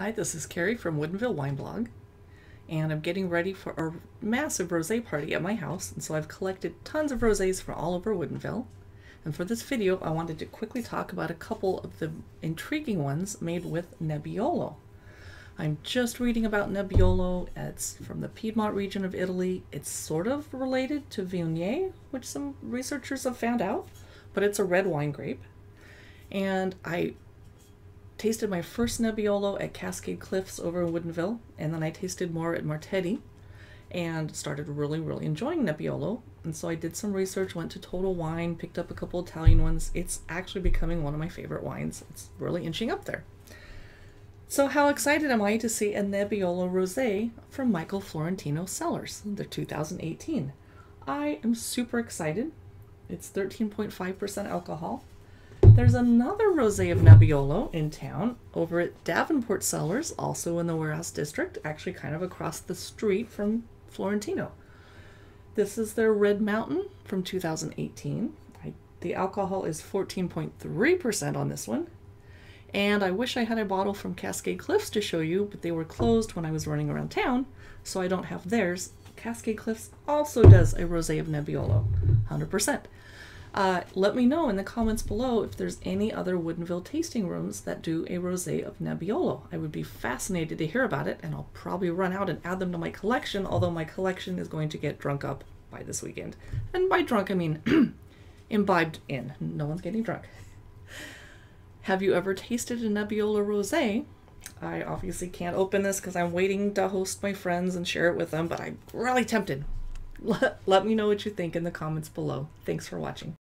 Hi, this is Carrie from Woodinville Wine Blog, and I'm getting ready for a massive rosé party at my house, and so I've collected tons of rosés from all over Woodinville. And for this video, I wanted to quickly talk about a couple of the intriguing ones made with Nebbiolo. I'm just reading about Nebbiolo. It's from the Piedmont region of Italy. It's sort of related to Viognier, which some researchers have found out, but it's a red wine grape. And I tasted my first Nebbiolo at Cascade Cliffs over in Woodinville, and then I tasted more at Martedi and started really, really enjoying Nebbiolo. And so I did some research, went to Total Wine, picked up a couple Italian ones. It's actually becoming one of my favorite wines. It's really inching up there. So how excited am I to see a Nebbiolo Rosé from Michael Florentino Cellars, the 2018. I am super excited. It's 13.5% alcohol. There's another rosé of Nebbiolo in town over at Davenport Cellars, also in the Warehouse District, actually kind of across the street from Florentino. This is their Red Mountain from 2018. I, the alcohol is 14.3% on this one. And I wish I had a bottle from Cascade Cliffs to show you, but they were closed when I was running around town, so I don't have theirs. Cascade Cliffs also does a rosé of Nebbiolo, 100%. Uh, let me know in the comments below if there's any other Woodinville tasting rooms that do a rosé of Nebbiolo. I would be fascinated to hear about it, and I'll probably run out and add them to my collection, although my collection is going to get drunk up by this weekend. And by drunk, I mean imbibed in. No one's getting drunk. Have you ever tasted a Nebbiolo rosé? I obviously can't open this because I'm waiting to host my friends and share it with them, but I'm really tempted. Let, let me know what you think in the comments below. Thanks for watching.